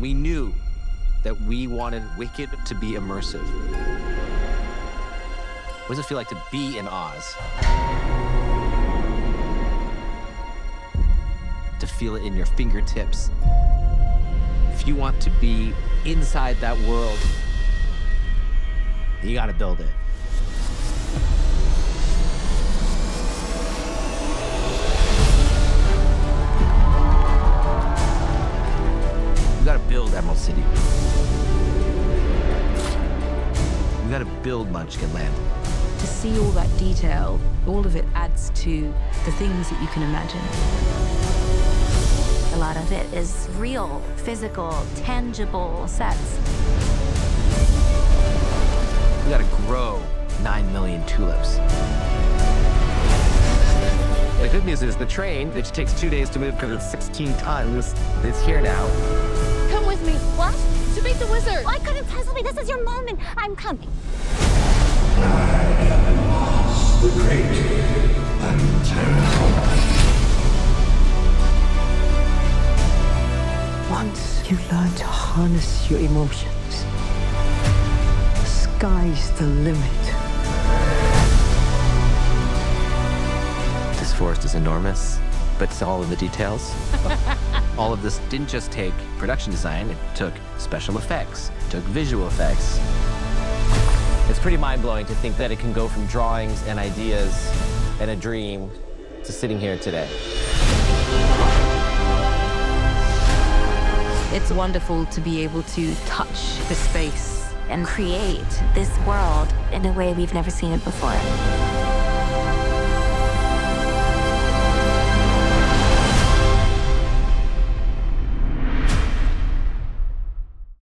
we knew that we wanted Wicked to be immersive. What does it feel like to be in Oz? To feel it in your fingertips. If you want to be inside that world, you gotta build it. Emerald City. You gotta build Munchkin Land. To see all that detail, all of it adds to the things that you can imagine. A lot of it is real, physical, tangible sets. We gotta grow 9 million tulips. The good news is the train, which takes two days to move because it's 16 tons, is here now. To meet the wizard. I couldn't possibly. This is your moment. I'm coming. the great and terrible. Once you learn to harness your emotions, the sky's the limit. This forest is enormous, but it's all in the details. all of this didn't just take production design, it took special effects, took visual effects. It's pretty mind-blowing to think that it can go from drawings and ideas and a dream to sitting here today. It's wonderful to be able to touch the space. And create this world in a way we've never seen it before.